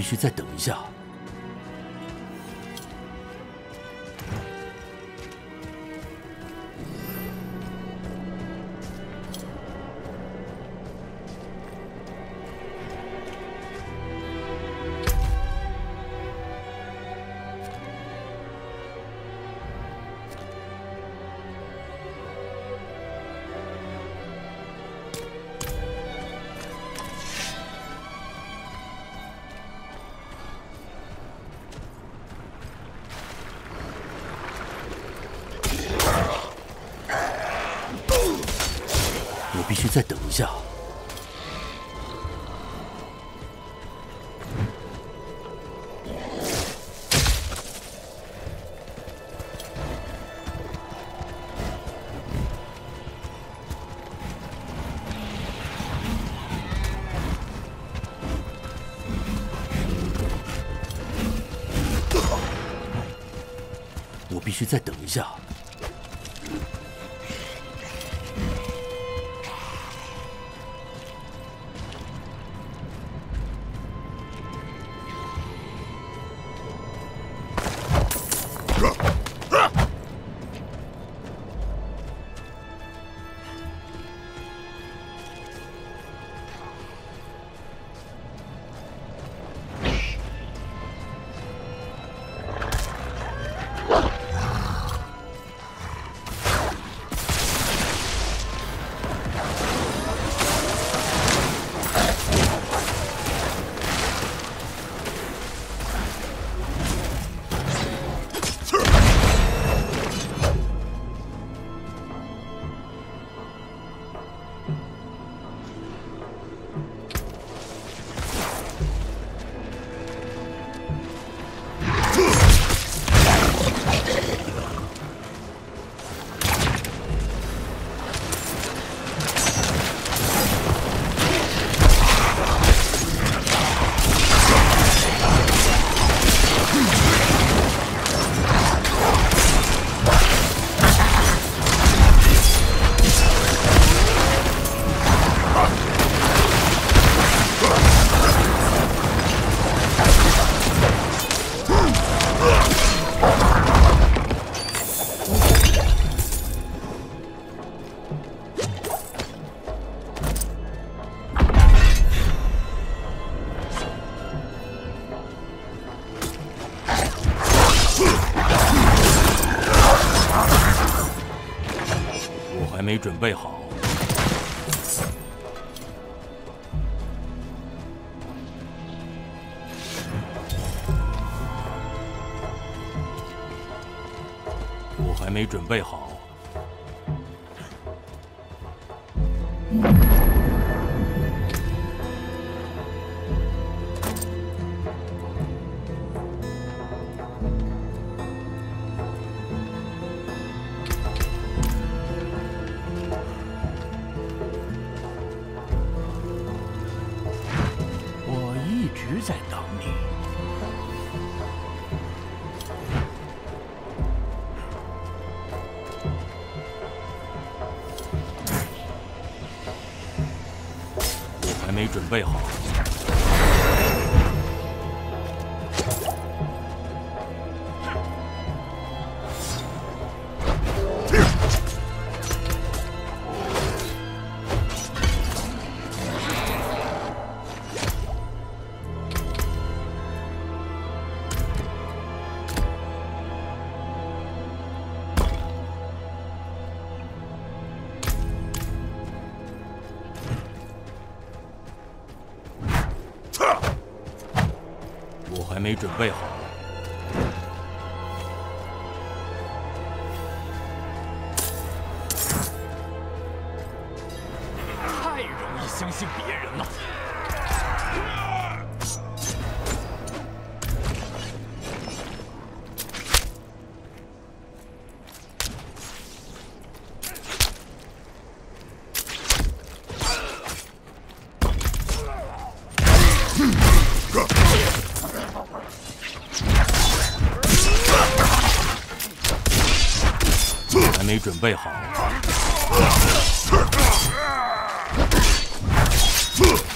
必须再等一下。你再等一下。没准备好。我还没准备好。准备好了。太容易相信别人了。我准备好。下。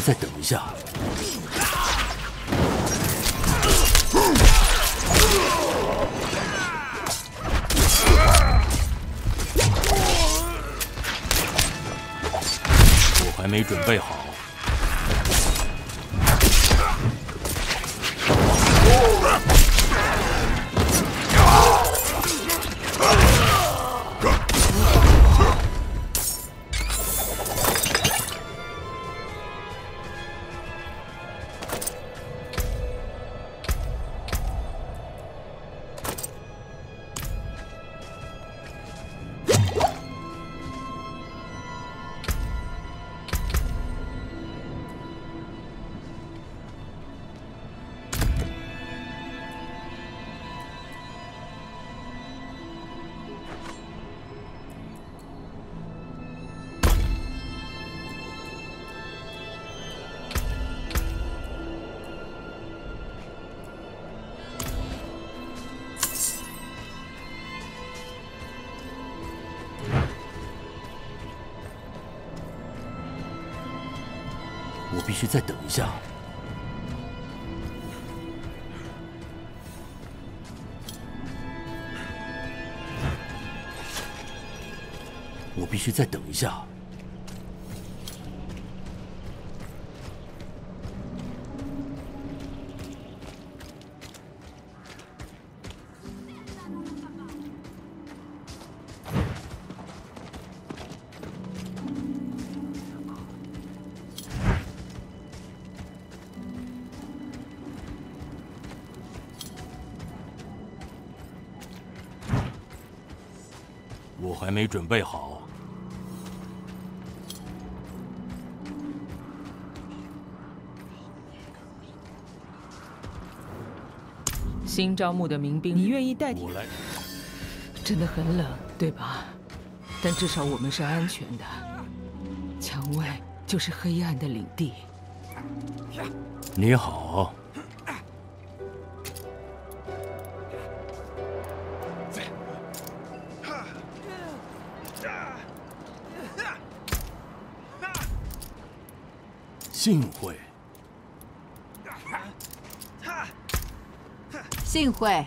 再等一下。我还没准备好。须再等一下。我必须再等一下。我还没准备好。新招募的民兵，你愿意代替？我来。真的很冷，对吧？但至少我们是安全的。墙外就是黑暗的领地。你好。幸会。幸会。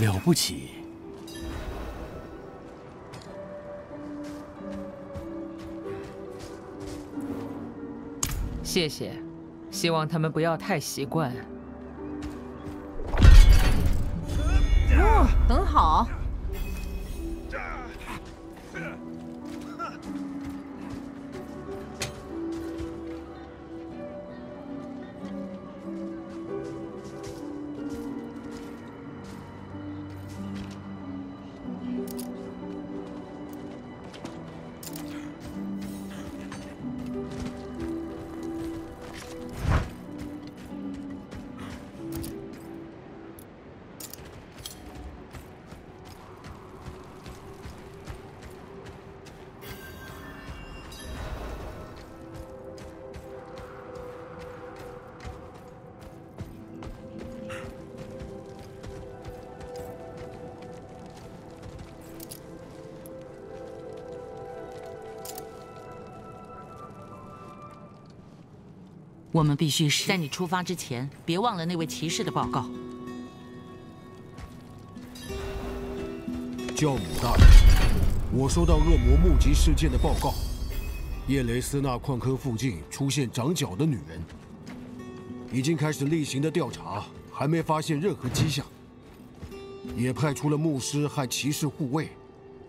了不起。谢谢，希望他们不要太习惯。哦很好。我们必须是在你出发之前，别忘了那位骑士的报告。教母大人，我收到恶魔目击事件的报告，叶雷斯纳矿坑附近出现长脚的女人，已经开始例行的调查，还没发现任何迹象，也派出了牧师和骑士护卫，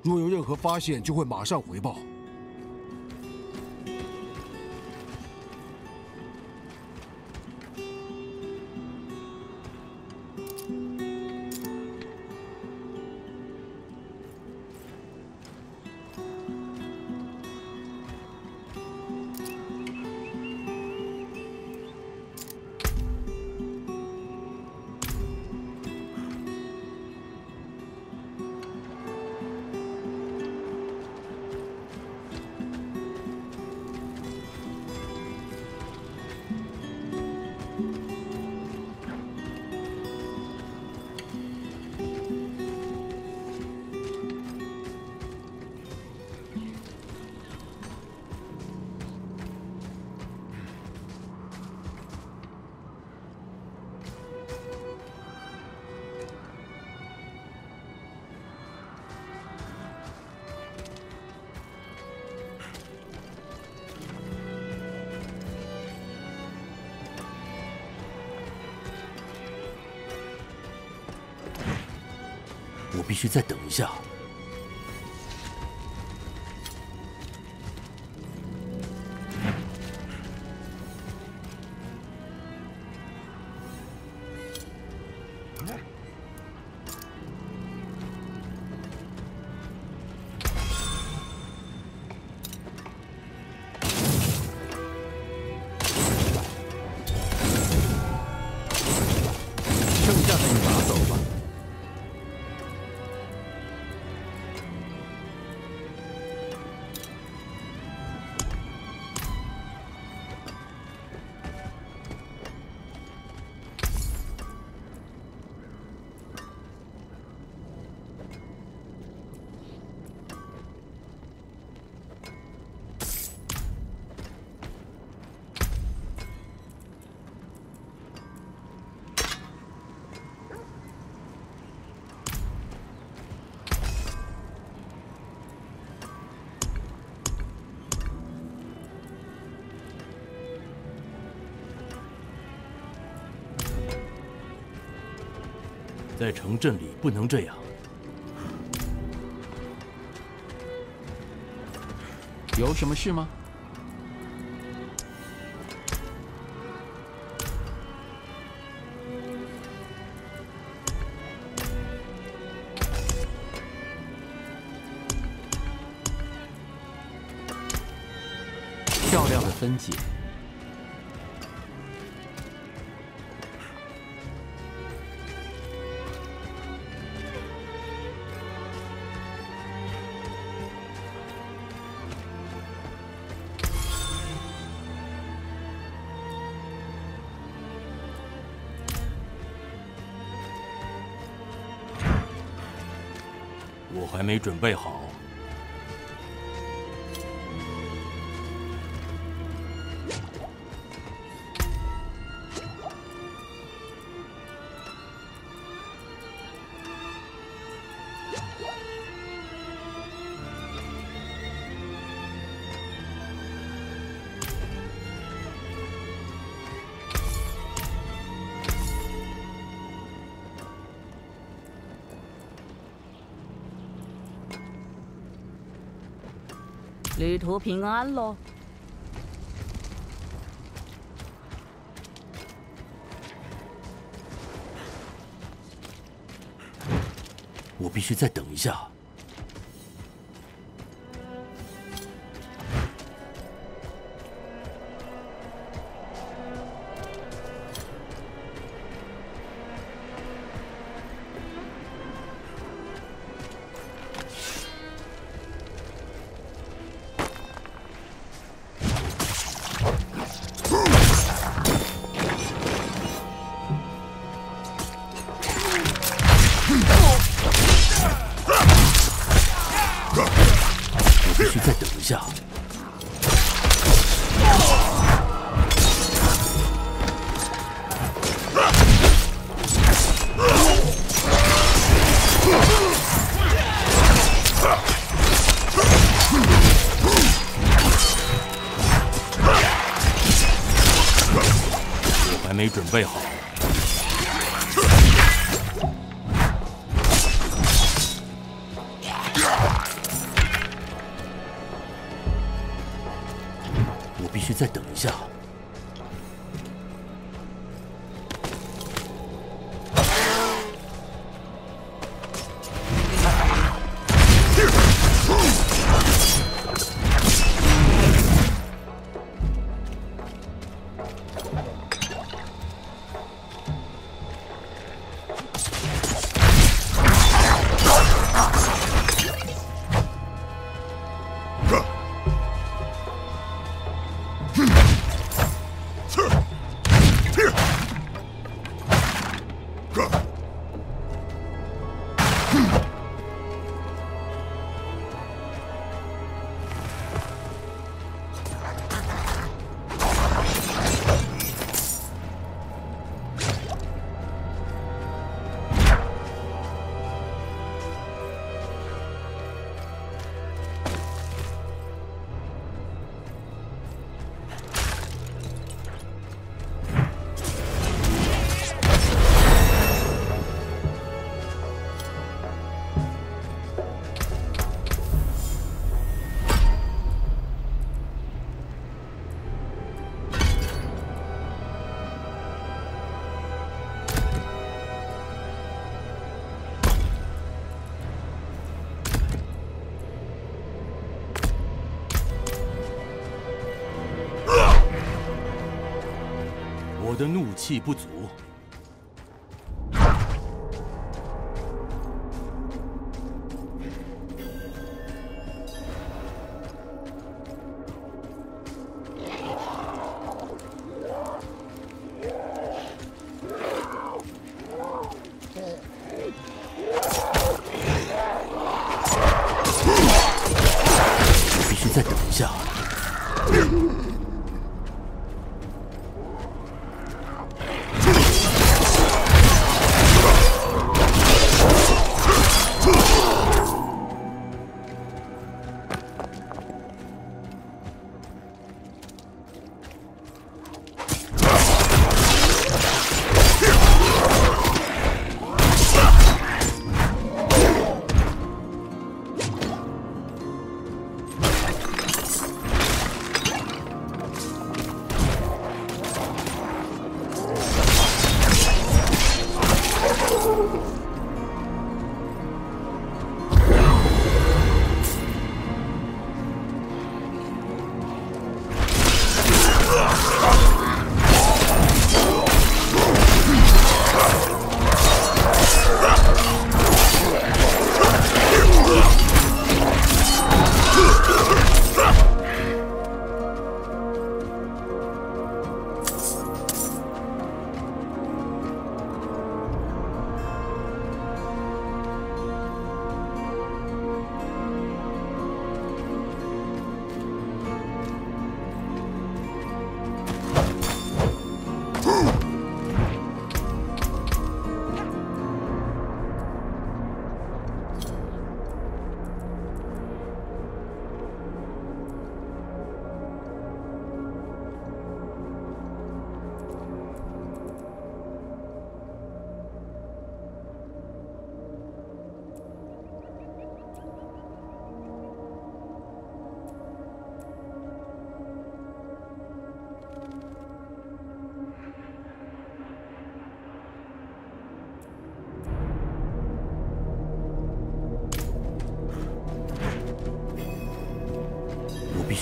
若有任何发现，就会马上回报。必须再等一下。在城镇里不能这样。有什么事吗？漂亮的分解。准备好。旅途平安喽。我必须再等一下。下。我还没准备好。我的怒气不足。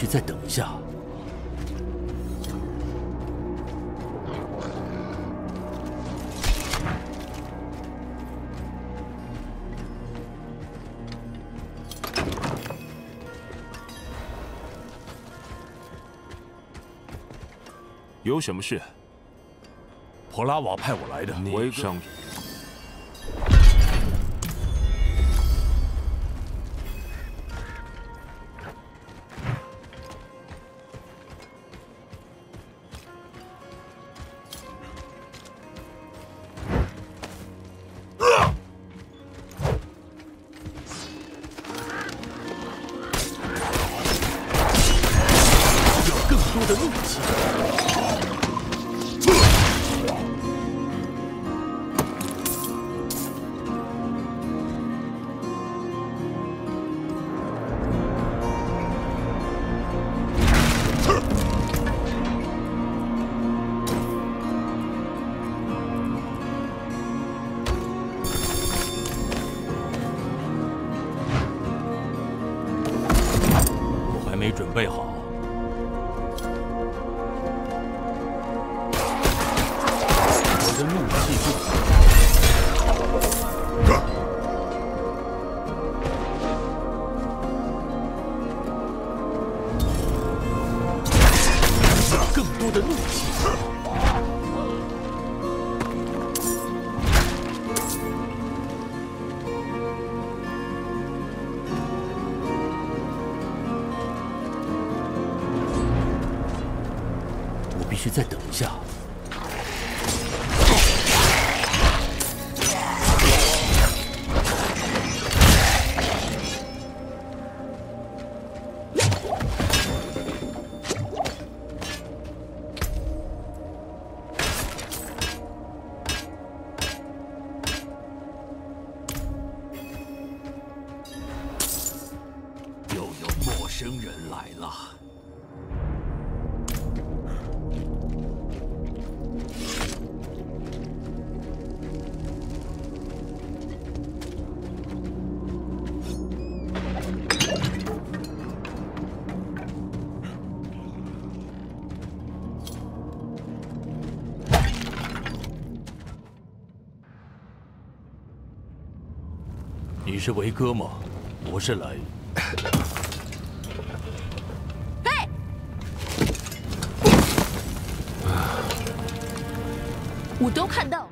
须再等一下。有什么事？普拉瓦派我来的。我上。有生人来了。你是维哥吗？我是来都看到。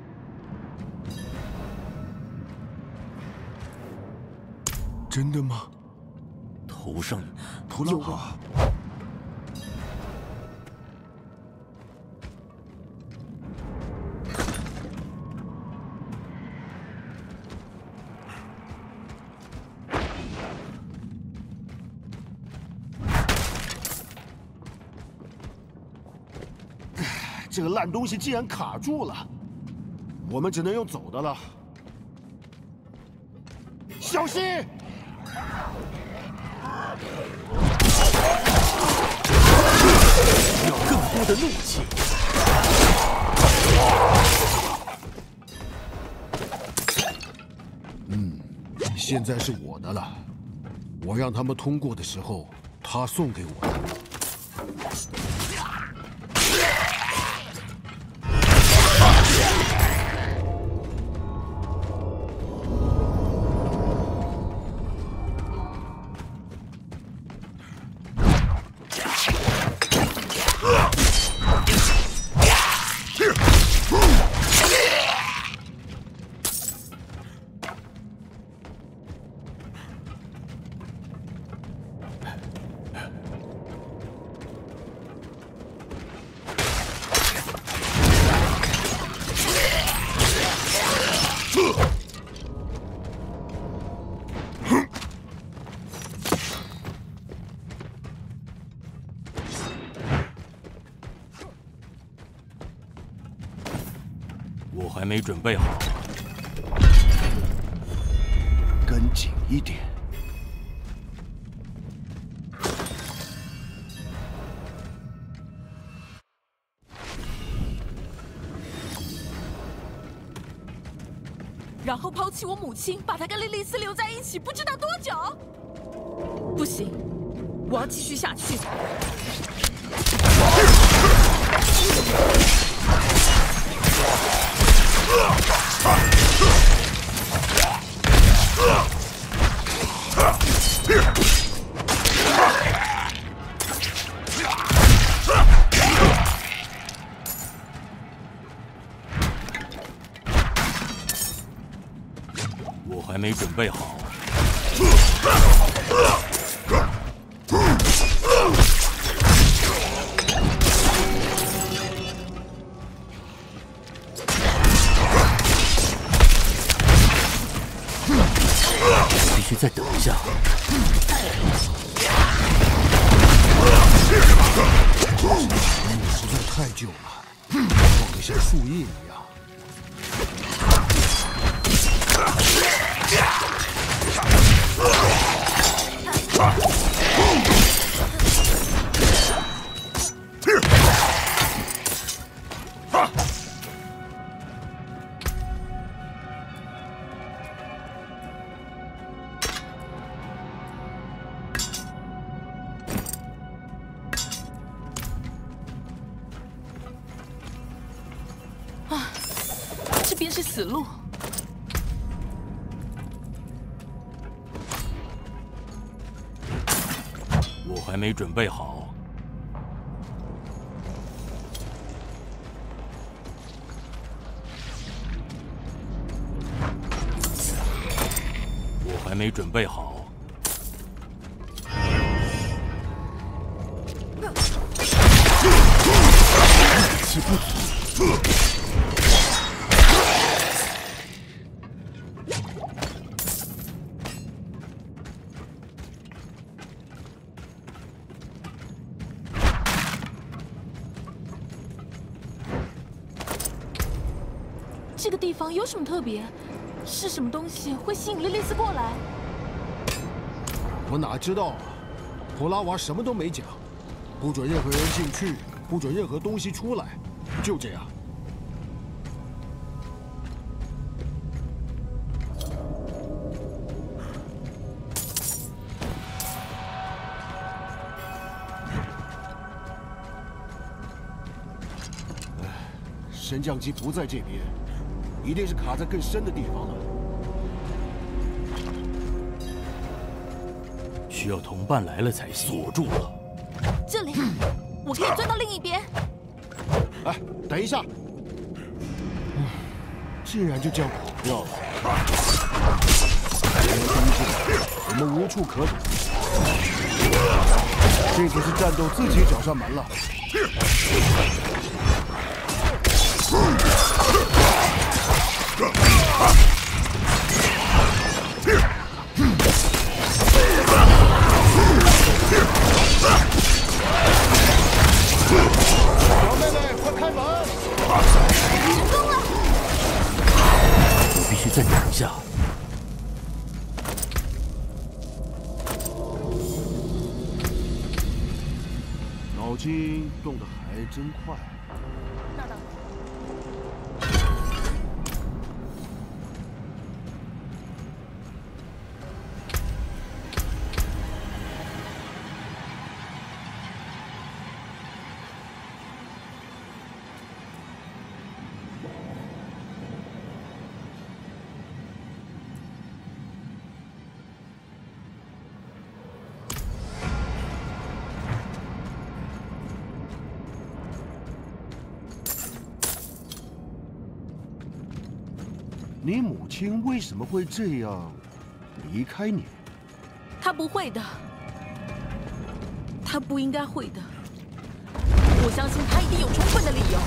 这个烂东西竟然卡住了，我们只能用走的了。小心！要更多的怒气。嗯，现在是我的了。我让他们通过的时候，他送给我的。没准备好。跟紧一点。然后抛弃我母亲，把她跟莉莉丝留在一起，不知道多久。不行，我要继续下去。准备好。是死路。我还没准备好。我还没准备好。特别？是什么东西会吸引莉莉丝过来？我哪知道啊？普拉瓦什么都没讲，不准任何人进去，不准任何东西出来，就这样。升降机不在这边，一定是卡在更深的地方了。需要同伴来了才行。锁住了。这里，我可以钻到另一边。哎，等一下！竟然就这样跑掉了。我们无处可躲，这次是战斗自己找上门了。你母亲为什么会这样离开你？他不会的，他不应该会的。我相信他一定有充分的理由。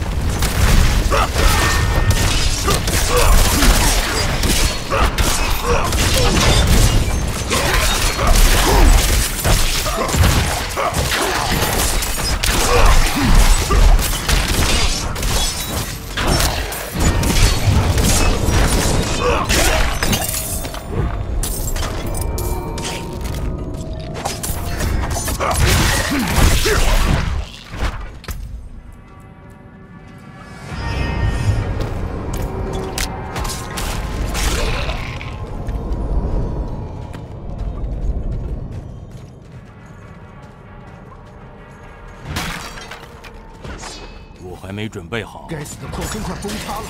准备好。该死的矿坑快崩塌了。